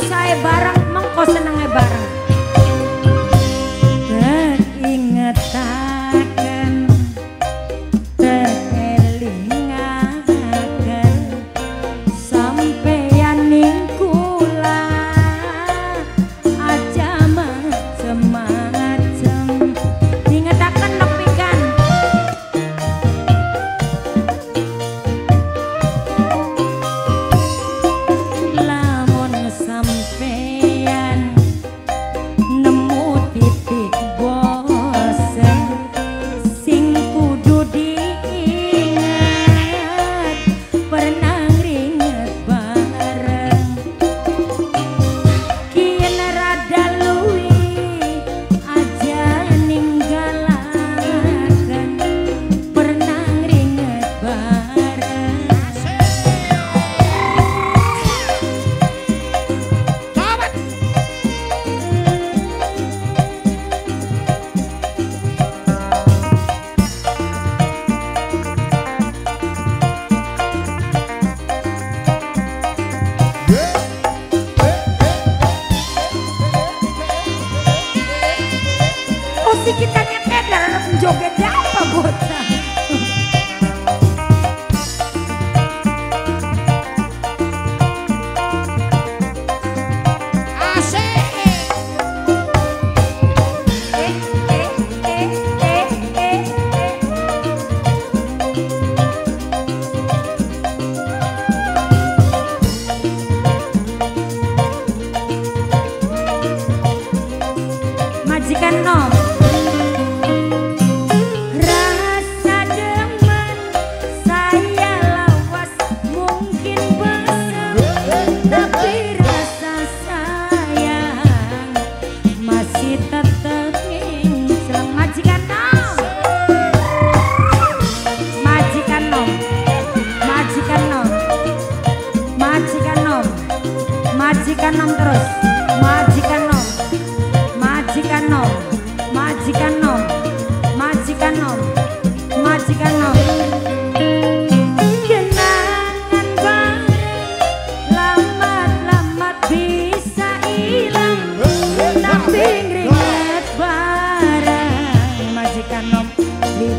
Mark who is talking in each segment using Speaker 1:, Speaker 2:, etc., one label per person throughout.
Speaker 1: usay barang mangko sa nangabarang. musik kita ngepedar joget apa bocah? Majikan nom terus. Majikan nom. Majikan nom. Majikan nom. Majikan nom. Majikan nom.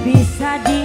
Speaker 1: Bisa dihilangkan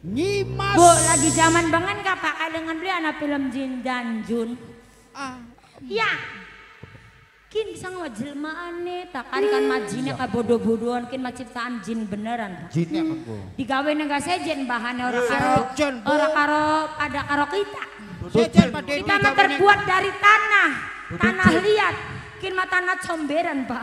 Speaker 2: Nyimas.
Speaker 1: Bu, lagi zaman banget kak Pak dengan beli anak film Jin dan Jun.
Speaker 2: Ah,
Speaker 1: Ya. Kin bisa ngajilma aneh, tak karikan majine ka bodoh-bodohan kin maciptaan jin beneran. Pak.
Speaker 2: jinnya aku.
Speaker 1: Digawe nega sejen bahannya orang karo
Speaker 2: Bu.
Speaker 1: orang karo pada karo kita.
Speaker 2: Sejen Pak Dedi.
Speaker 1: Kita mah terbuat dari tanah, tanah liat. Kin mah tanah comberan, Pak.